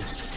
you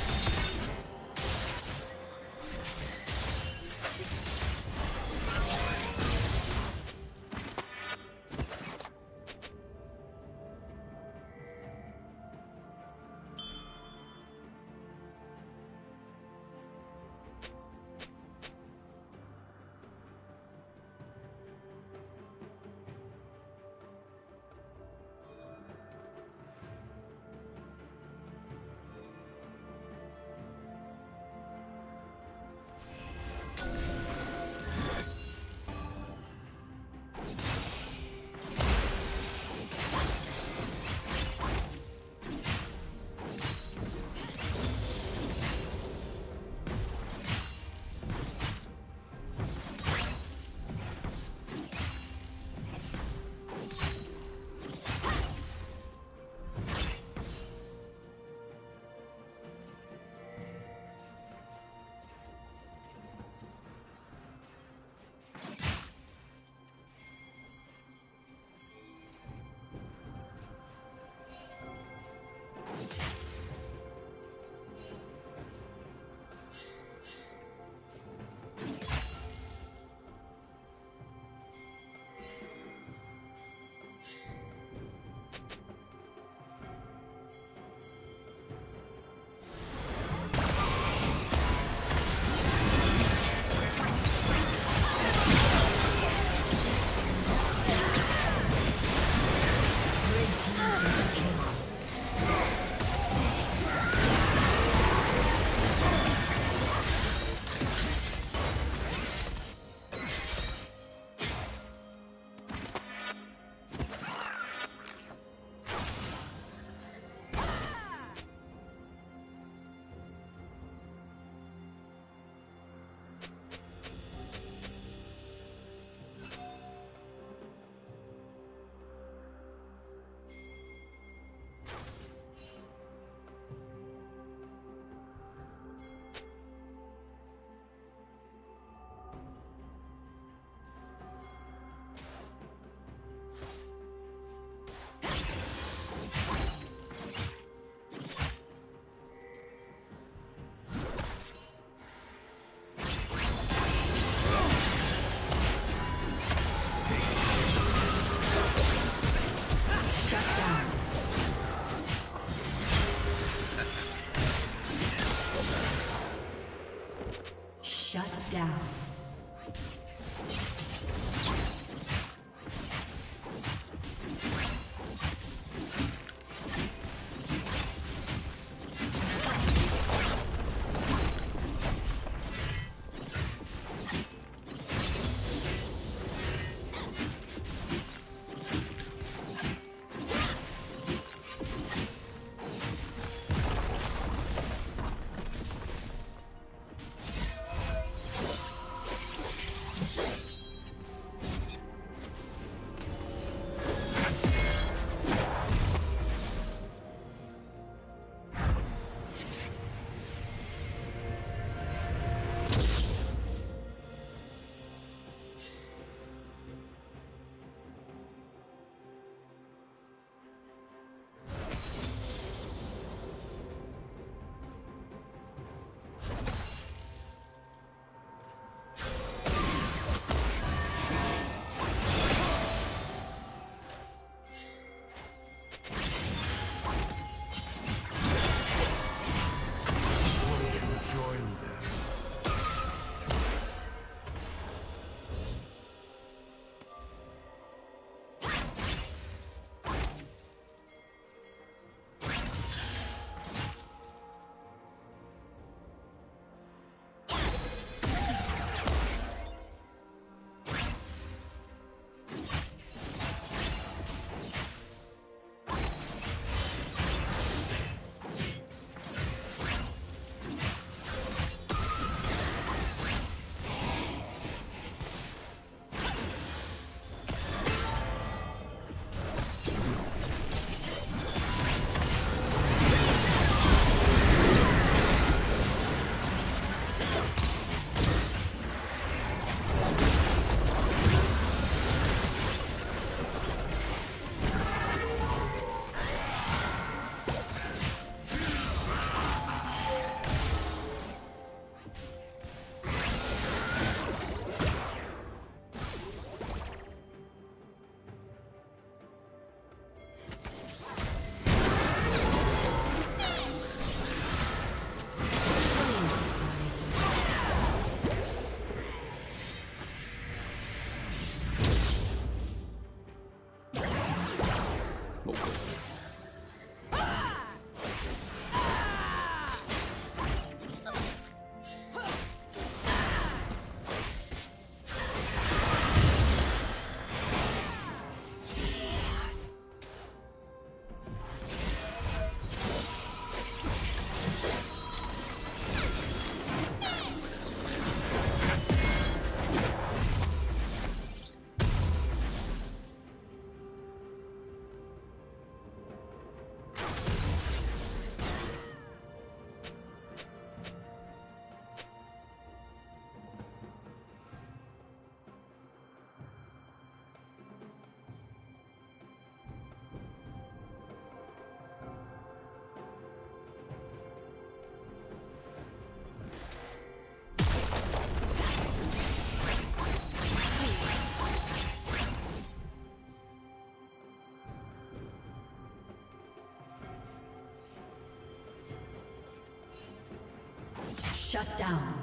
Shut down.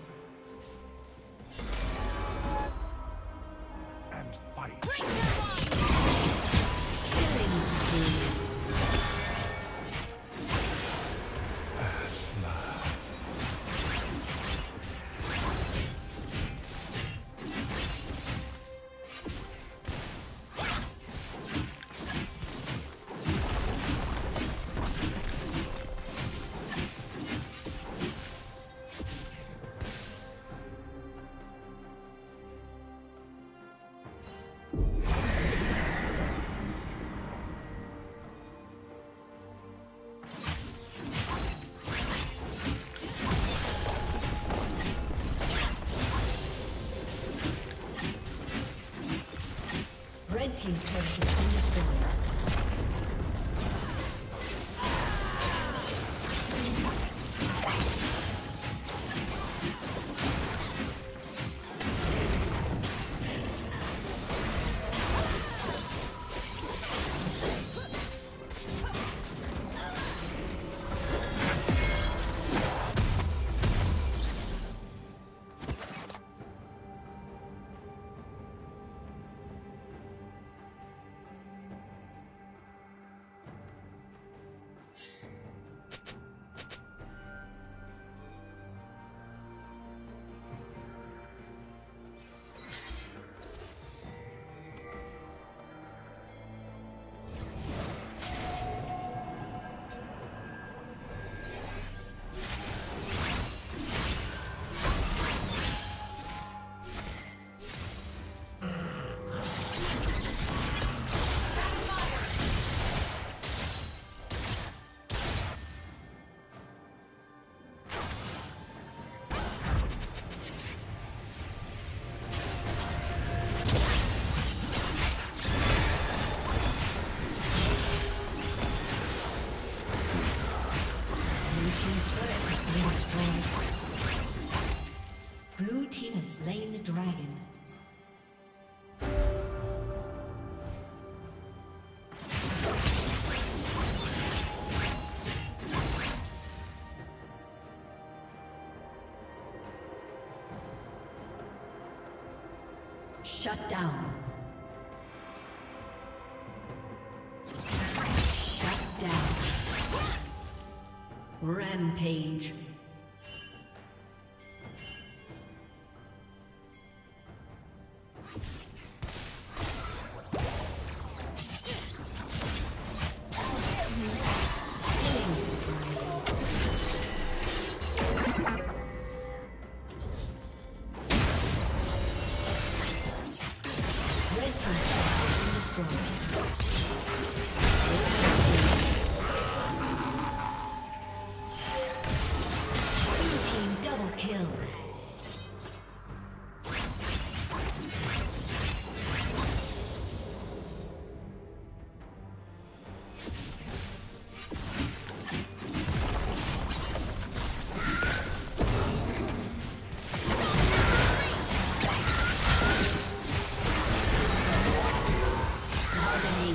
Team's turret Shut down. Shut down. Rampage.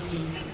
Red